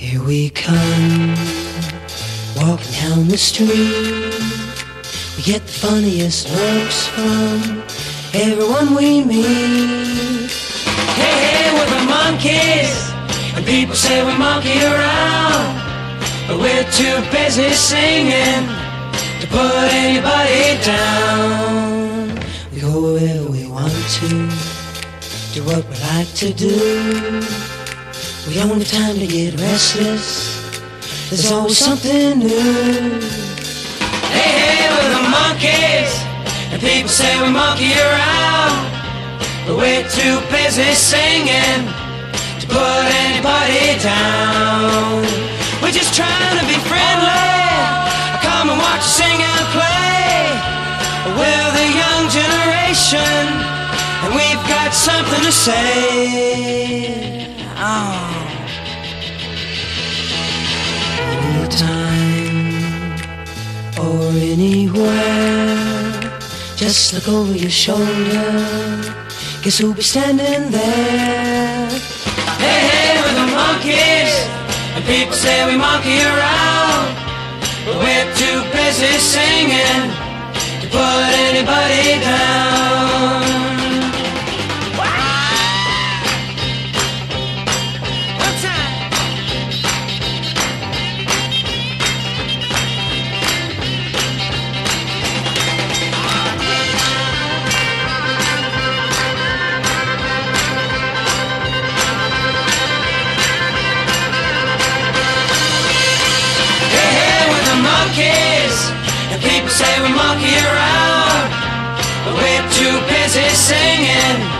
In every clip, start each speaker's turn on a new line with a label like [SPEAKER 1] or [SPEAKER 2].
[SPEAKER 1] Here we come, walking down the street. We get the funniest looks from everyone we meet. Hey, hey, we're the Monkees, and people say we monkey around. But we're too busy singing to put anybody down. We go wherever we want to, do what we like to do. We don't have time to get restless. There's always something new. Hey, hey, we're the Monkees, and people say we monkey around. But we're too busy singing to put anybody down. We're just trying to be friendly. Come and watch us sing and play. We're the young generation, and we've got something to say. Oh. Anytime or anywhere, just look over your shoulder. Guess who'll be standing there? Hey, hey, we're the Monkees, and people say we monkey around. But we're too busy singing to put anybody down. Monkey around. We're too busy singing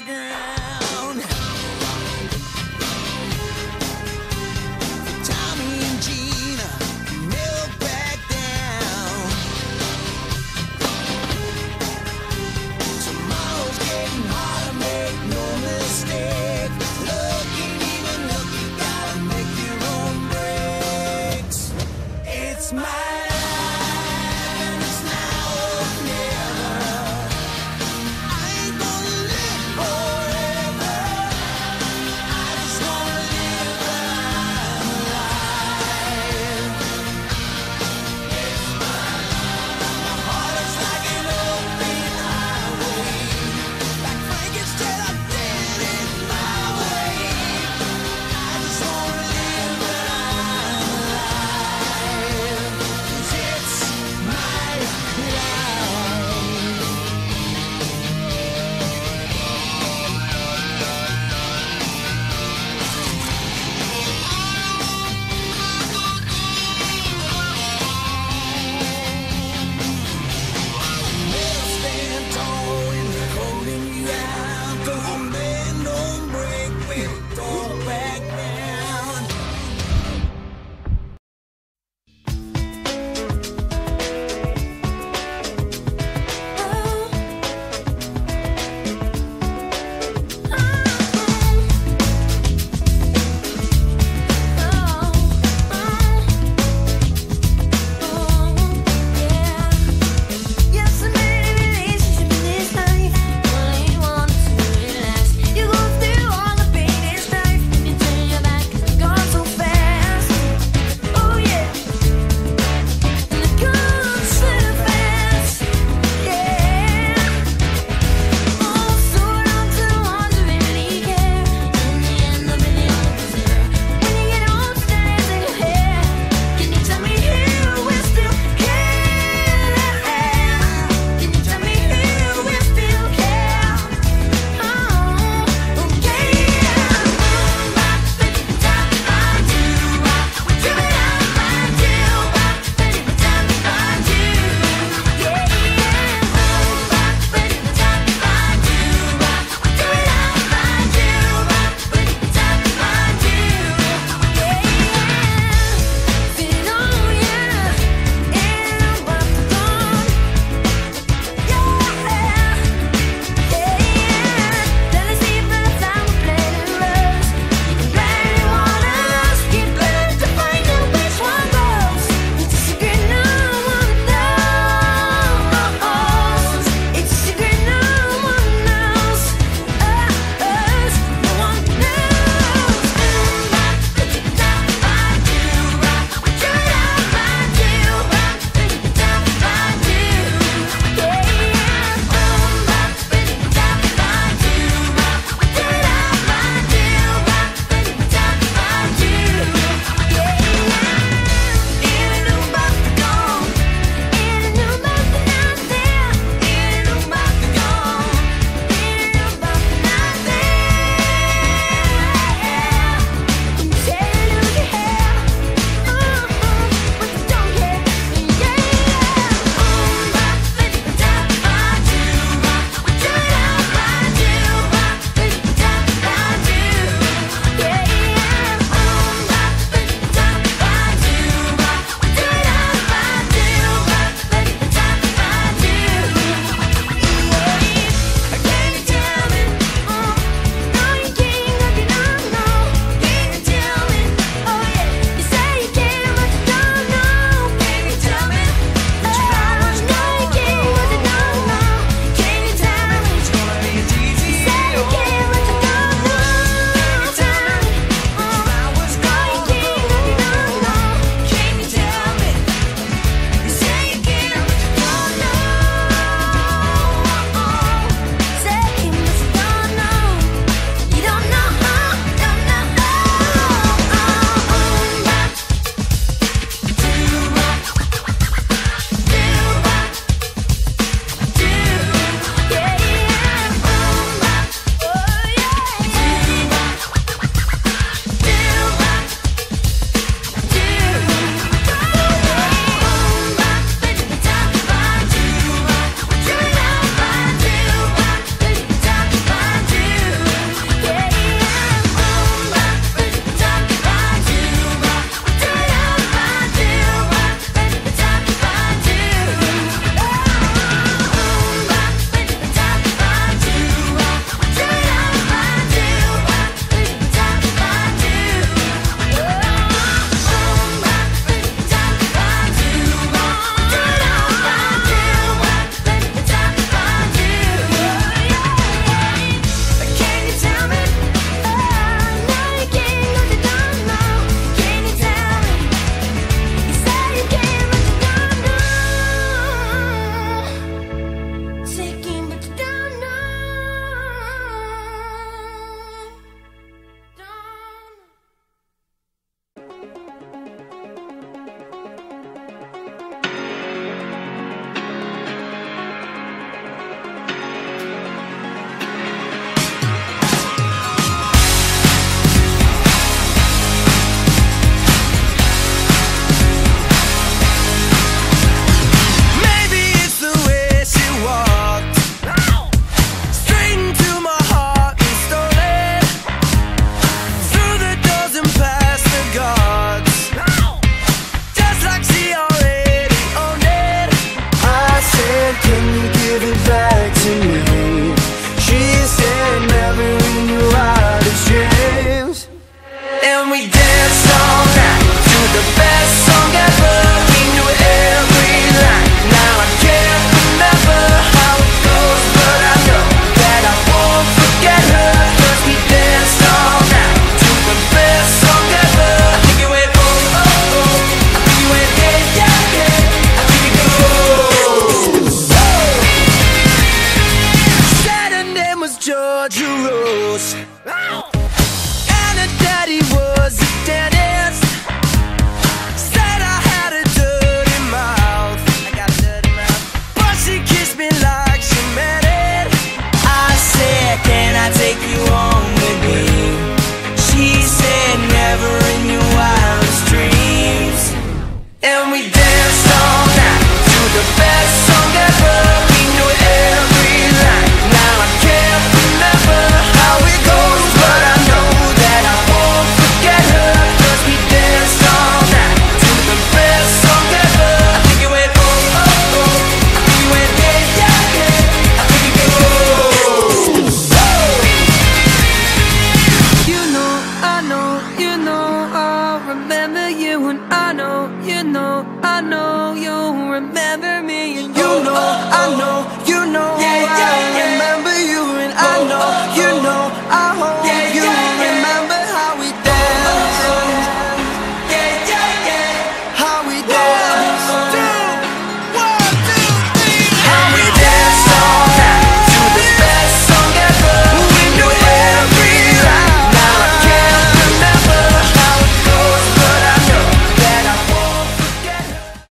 [SPEAKER 2] Stood